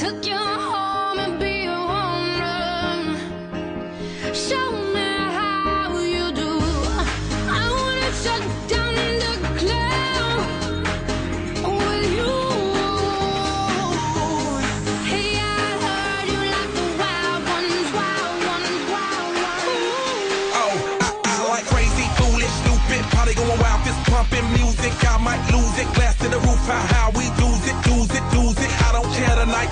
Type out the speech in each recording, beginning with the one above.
took you home and be a woman. Show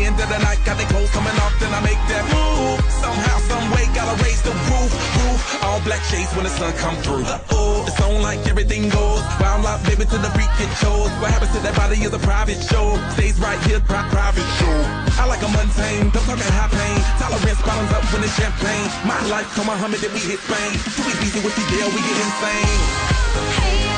end of the night, got the clothes coming off, then I make that move. Somehow, some way, gotta raise the roof, roof. All black shades when the sun come through. Uh-oh, it's on like everything goes. Wild out, baby, to the freak it shows. What happens to that body is a private show. Stays right here, pri- private show. I like a mundane, don't talk at high pain. Tolerance bottoms up when it's champagne. My life, come on, Muhammad, then we hit Spain. Too easy with the deal, we get insane.